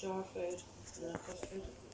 jar food and then I food.